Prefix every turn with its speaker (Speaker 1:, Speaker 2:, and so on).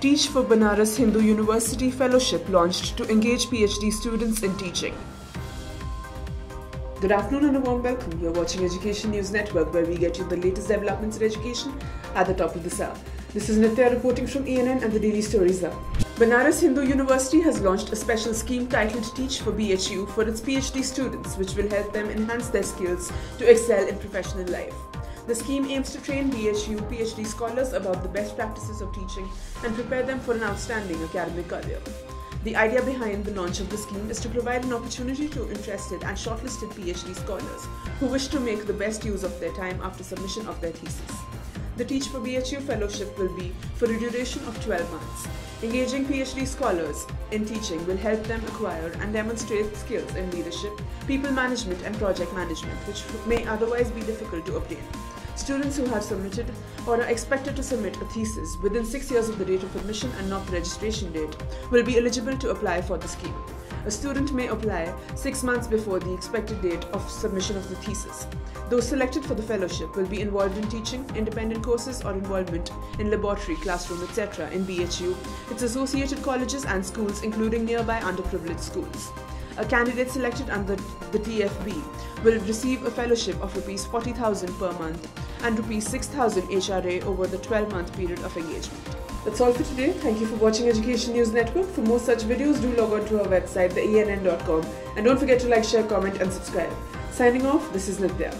Speaker 1: Teach for Banaras Hindu University Fellowship launched to engage PhD students in teaching. Good afternoon and a warm welcome. You're watching Education News Network where we get you the latest developments in education at the top of the hour. This is Nitya reporting from ENN and the Daily Stories Hub. Banaras Hindu University has launched a special scheme titled Teach for BHU for its PhD students which will help them enhance their skills to excel in professional life. The scheme aims to train BHU PhD scholars about the best practices of teaching and prepare them for an outstanding academic career. The idea behind the launch of the scheme is to provide an opportunity to interested and shortlisted PhD scholars who wish to make the best use of their time after submission of their thesis. The Teach for BHU Fellowship will be for a duration of 12 months. Engaging PhD scholars in teaching will help them acquire and demonstrate skills in leadership, people management, and project management, which may otherwise be difficult to obtain. Students who have submitted or are expected to submit a thesis within six years of the date of admission and not the registration date will be eligible to apply for the scheme. A student may apply six months before the expected date of submission of the thesis. Those selected for the fellowship will be involved in teaching, independent courses, or involvement in laboratory, classroom, etc. in BHU, its associated colleges and schools, including nearby underprivileged schools. A candidate selected under the TFB will receive a fellowship of Rs 40,000 per month and Rs 6,000 HRA over the 12 month period of engagement. That's all for today. Thank you for watching Education News Network. For more such videos, do log on to our website, theenn.com, and don't forget to like, share, comment, and subscribe. Signing off, this is Nitya.